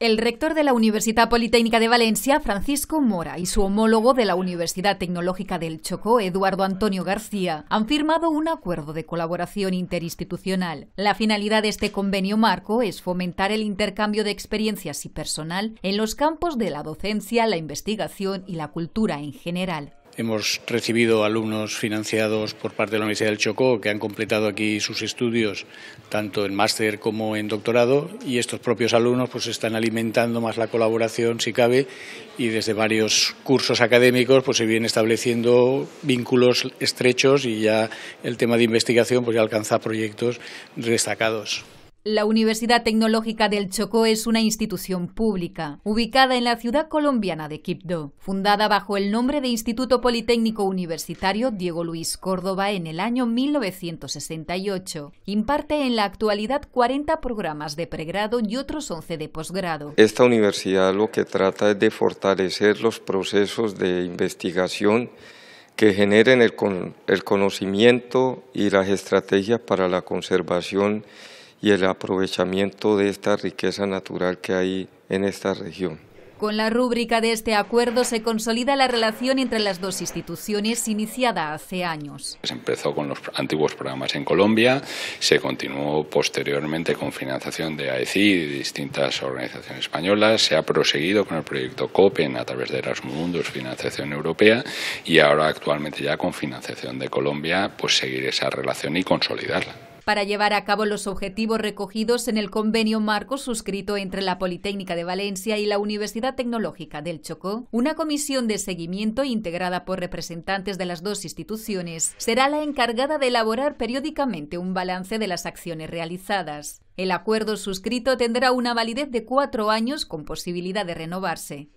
El rector de la Universidad Politécnica de Valencia, Francisco Mora, y su homólogo de la Universidad Tecnológica del Chocó, Eduardo Antonio García, han firmado un acuerdo de colaboración interinstitucional. La finalidad de este convenio marco es fomentar el intercambio de experiencias y personal en los campos de la docencia, la investigación y la cultura en general. Hemos recibido alumnos financiados por parte de la Universidad del Chocó que han completado aquí sus estudios tanto en máster como en doctorado y estos propios alumnos pues están alimentando más la colaboración si cabe y desde varios cursos académicos pues se vienen estableciendo vínculos estrechos y ya el tema de investigación pues ya alcanza proyectos destacados. La Universidad Tecnológica del Chocó es una institución pública, ubicada en la ciudad colombiana de Quibdó, fundada bajo el nombre de Instituto Politécnico Universitario Diego Luis Córdoba en el año 1968. Imparte en la actualidad 40 programas de pregrado y otros 11 de posgrado. Esta universidad lo que trata es de fortalecer los procesos de investigación que generen el, el conocimiento y las estrategias para la conservación y el aprovechamiento de esta riqueza natural que hay en esta región. Con la rúbrica de este acuerdo se consolida la relación entre las dos instituciones iniciada hace años. Se empezó con los antiguos programas en Colombia, se continuó posteriormente con financiación de AECI y de distintas organizaciones españolas, se ha proseguido con el proyecto COPEN a través de Erasmus Mundus, financiación europea, y ahora actualmente ya con financiación de Colombia, pues seguir esa relación y consolidarla para llevar a cabo los objetivos recogidos en el convenio marco suscrito entre la Politécnica de Valencia y la Universidad Tecnológica del Chocó, una comisión de seguimiento integrada por representantes de las dos instituciones será la encargada de elaborar periódicamente un balance de las acciones realizadas. El acuerdo suscrito tendrá una validez de cuatro años con posibilidad de renovarse.